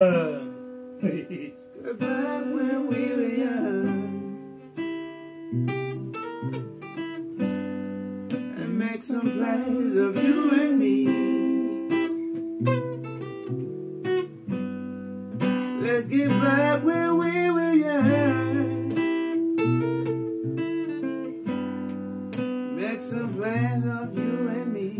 Goodbye back when we were young and make some plans of you and me. Let's get back when we were young. Make some plans of you and me,